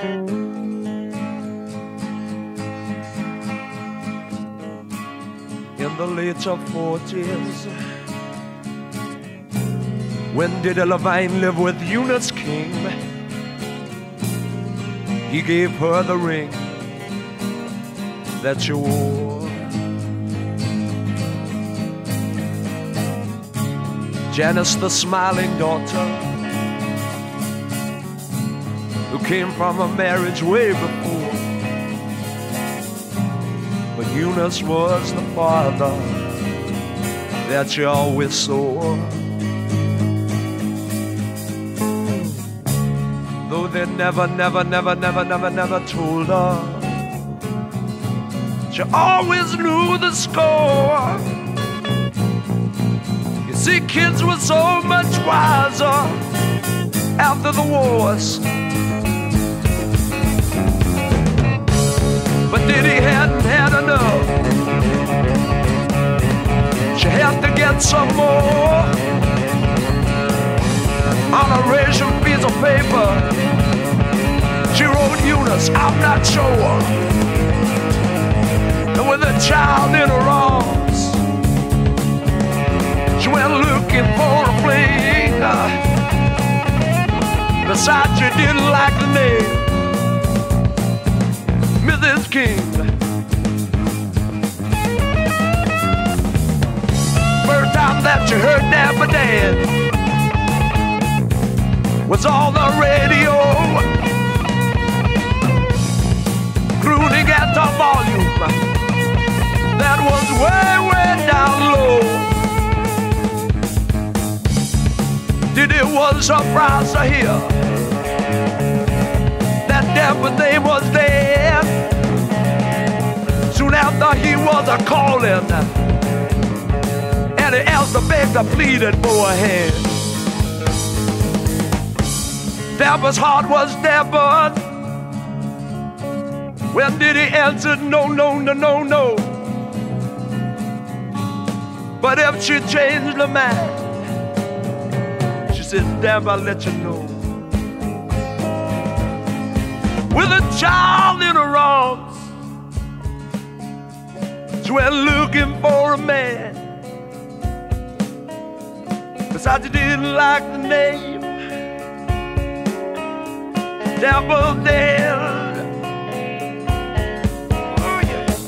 In the later forties, when Diddy Levine live with Eunice King? He gave her the ring that she wore. Janice, the smiling daughter who came from a marriage way before. But Eunice was the father that you always saw. Though they never, never, never, never, never, never told her, she always knew the score. You see, kids were so much wiser after the wars. But Diddy hadn't had enough. She had to get some more on a racial piece of paper. She wrote Eunice, I'm not sure. And with a child in her arms, she went looking for a fling. Besides, she didn't like the name. Mrs. King. First time that you heard my dad was on the radio, crooning at the volume that was way, way down low. Diddy was surprised to hear that Deborah's name was After he was a calling, and he asked the beggar pleaded for a hand. Deborah's heart was Deborah. When did he answer? No, no, no, no, no. But if she changed her mind, she said, Deborah, I'll let you know with a child in her arms. She went looking for a man. Besides, she didn't like the name. Devil dead. Oh, Janice,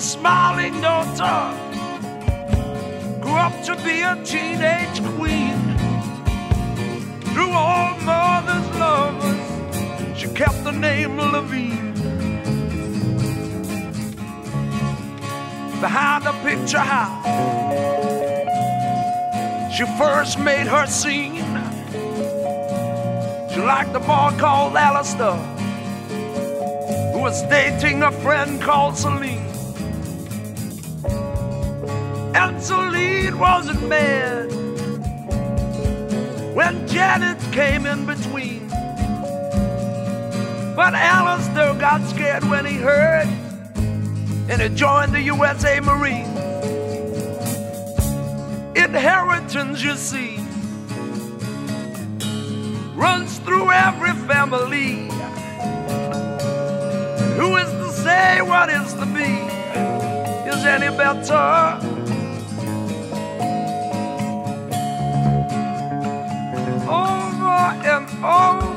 the smiling daughter, grew up to be a teenage queen. Through all mother's lovers, she kept the name Levine. behind a picture house. She first made her scene. She liked a boy called Alistair, who was dating a friend called Celine. And Celine wasn't mad when Janet came in between. But Alistair got scared when he heard and he joined the USA Marine. Inheritance, you see, runs through every family. Who is to say what is to be is any better? Over